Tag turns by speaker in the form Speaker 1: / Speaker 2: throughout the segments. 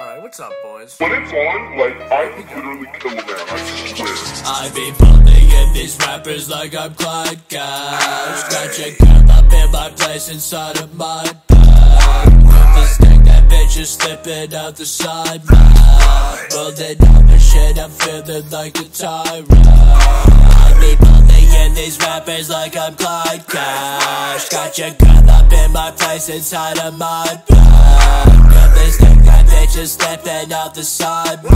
Speaker 1: Alright, what's up, boys?
Speaker 2: When it's on, like, I can literally kill a man, I swear.
Speaker 3: I be pumping in these rappers like I'm Clyde Cash. Got your girl up in my place inside of my bag. With the stick, that bitch is slipping out the side mouth. Rolling up my shit, I'm feeling like a tyrant. I be pumping in these rappers like I'm Clyde Cash. Got your girl up in my place inside of my bag. With the stick, is slipping out the side mouth.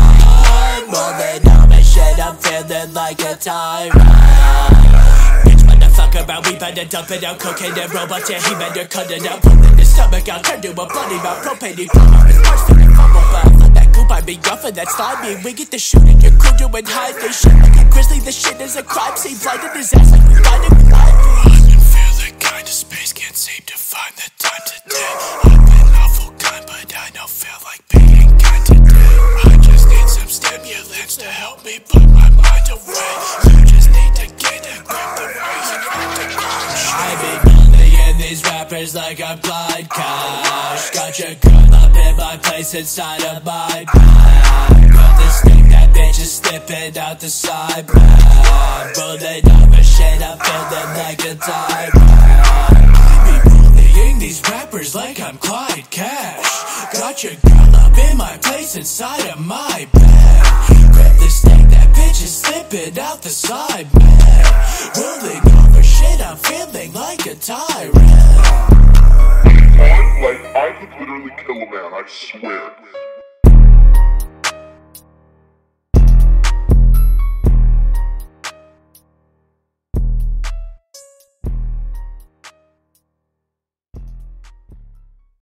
Speaker 3: Rolling up my shit, I'm feeling like a tyrant. Bitch, motherfucker, around, we better dump it out. Cocaine and robots, yeah, he better cut it out. Pulling the stomach out, turn to a bloody mouth. Propane, he pump up his to the fumble that goop, I be off of that slimy. We get the shooting, your crew doing high. They shit like a grizzly, this shit is a crime scene. Blinded his ass like we find it with I rappers like I'm Clyde Cash. Got your gun up in my place inside of my bag. Got this thing, that bitch is slipping out the side back. Rolling up my shit, I'm feeling like a. I be bullying these rappers like I'm Clyde Cash. Got your girl up in my place inside of my bag. Grab this thing, that bitch is slipping out the side back. Rolling over shit,
Speaker 2: I swear.